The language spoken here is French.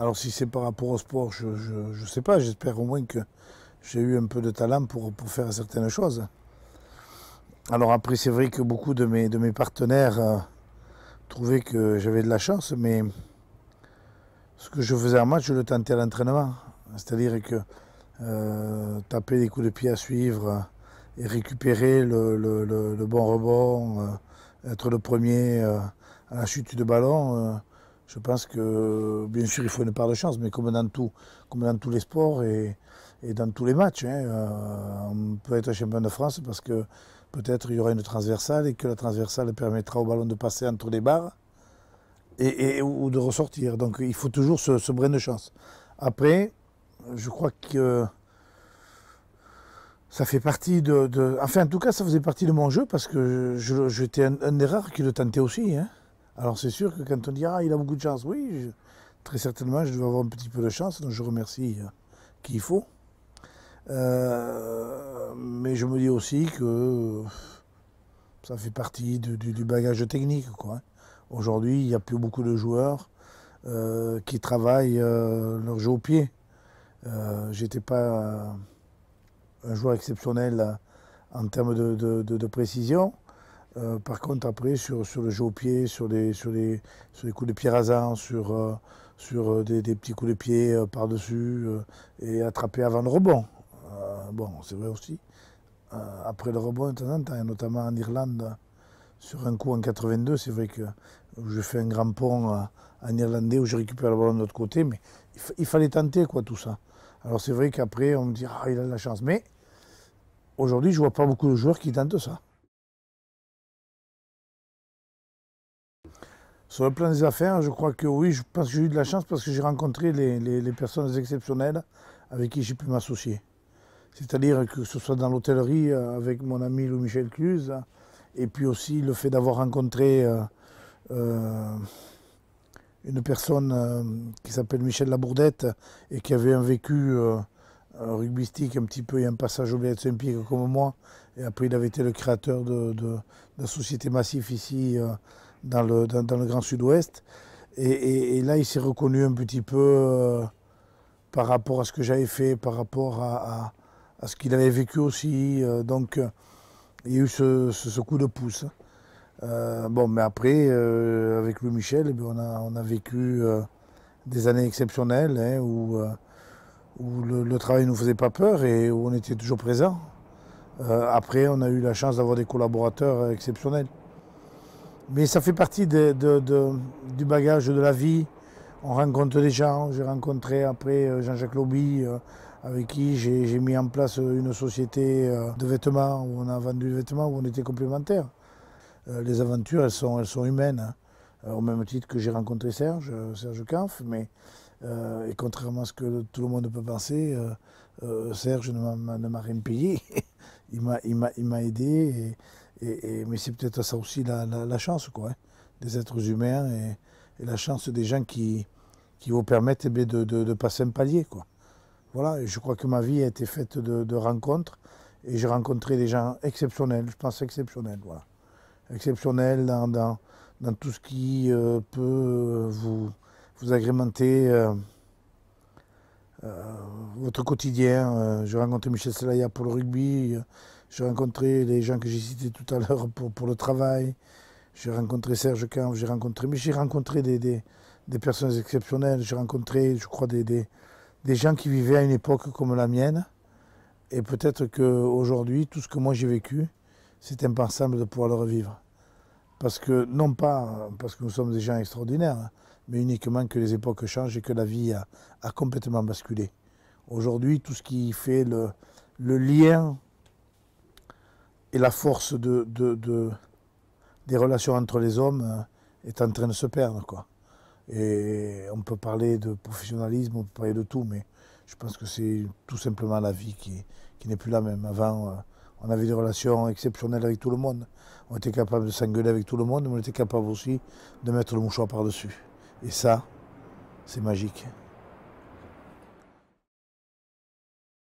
Alors si c'est par rapport au sport, je ne sais pas. J'espère au moins que j'ai eu un peu de talent pour, faire certaines choses. Alors après, c'est vrai que beaucoup de mes, partenaires euh, trouvaient que j'avais de la chance, mais ce que je faisais en match, je le tentais à l'entraînement. C'est-à-dire que euh, taper des coups de pied à suivre et récupérer le, bon rebond, euh, être le premier à la chute de ballon, je pense que, bien sûr, il faut une part de chance, mais comme dans, tout, comme dans tous les sports et, dans tous les matchs, hein, on peut être champion de France parce que peut-être il y aura une transversale et que la transversale permettra au ballon de passer entre les barres et, ou de ressortir. Donc il faut toujours ce, brin de chance. Après, je crois que ça fait partie de, Enfin, en tout cas, ça faisait partie de mon jeu parce que j'étais un, un, des rares qui le tentait aussi. Hein. Alors c'est sûr que quand on dit Ah, il a beaucoup de chance, oui, très certainement, je dois avoir un petit peu de chance, donc je remercie euh, qui il faut. Euh, mais je me dis aussi que ça fait partie du, bagage technique. Aujourd'hui, il n'y a plus beaucoup de joueurs euh, qui travaillent euh, leur jeu au pied. J'étais pas un joueur exceptionnel en termes de, précision. Par contre, après, sur, le jeu au pied, sur les, coups de pied rasants, sur, sur des, des, petits coups de pied par-dessus et attraper avant le rebond bon, c'est vrai aussi. Euh, après le rebond temps en temps, notamment en Irlande, sur un coup en 82, c'est vrai que je fais un grand pont euh, en irlandais où je récupère le ballon de l'autre côté, mais il, fallait tenter quoi tout ça. Alors c'est vrai qu'après on me dit ah il a de la chance, mais aujourd'hui je vois pas beaucoup de joueurs qui tentent ça. Sur le plan des affaires, je crois que oui, je pense que j'ai eu de la chance parce que j'ai rencontré les personnes exceptionnelles avec qui j'ai pu m'associer. C'est-à-dire que ce soit dans l'hôtellerie euh, avec mon ami Louis-Michel Cluse, et puis aussi le fait d'avoir rencontré euh, euh, une personne qui s'appelle Michel Labourdette et qui avait un vécu rugbystique un petit peu et un passage au de Saint-Pierre comme moi. Et après, il avait été le créateur de, la société Massif ici dans, le, dans, le Grand Sud-Ouest. Et, là, il s'est reconnu un petit peu par rapport à ce que j'avais fait, par rapport à ce qu'il avait vécu aussi. Euh, donc, euh, il y a eu ce, coup de pouce. Euh, bon, mais après, avec Louis Michel, eh on, a, on, a, vécu des années exceptionnelles hein, où, où le, travail ne nous faisait pas peur et où on était toujours présent. après, on a eu la chance d'avoir des collaborateurs exceptionnels. Mais ça fait partie du bagage de la vie. On rencontre des gens. J'ai rencontré après Jean-Jacques Lobby avec qui j'ai mis en place une société euh, de vêtements où on a vendu des vêtements où on était complémentaires. Euh, les aventures, elles sont, elles sont humaines. Hein. Euh, au même titre que j'ai rencontré Serge, Serge Kampf, mais et contrairement à ce que tout le monde peut penser, Serge ne m'a rien payé. il m'a aidé, mais c'est peut-être ça aussi la, chance hein, des êtres humains et, la chance des gens qui, vous permettent eh de, passer un palier. Voilà, je crois que ma vie a été faite de, rencontres et j'ai rencontré des gens exceptionnels, je pense exceptionnels. Exceptionnels dans, tout ce qui euh, peut euh, vous, vous agrémenter euh, votre quotidien. j'ai rencontré Michel Selaya pour le rugby, j'ai rencontré les gens que j'ai cités tout à l'heure pour, pour, le travail, j'ai rencontré Serge Camp, j'ai rencontré, mais j'ai rencontré des, des, personnes exceptionnelles, j'ai rencontré, je crois, des, des gens qui vivaient à une époque comme la mienne. Et peut-être qu'aujourd'hui, tout ce que moi j'ai vécu, c'est impensable de pouvoir le revivre. Parce que, non pas parce que nous sommes des gens extraordinaires, mais uniquement que les époques changent et que la vie a, complètement basculé. Aujourd'hui, tout ce qui fait le, lien et la force de, des relations entre les hommes euh, est en train de se perdre. Quoi. Et on peut parler de professionnalisme, on peut parler de tout, mais je pense que c'est tout simplement la vie qui, qui n'est plus la même. Avant, euh, on avait des relations exceptionnelles avec tout le monde. On était capable de s'engueuler avec tout le monde, mais on était capable aussi de mettre le mouchoir par-dessus. Et ça, c'est magique.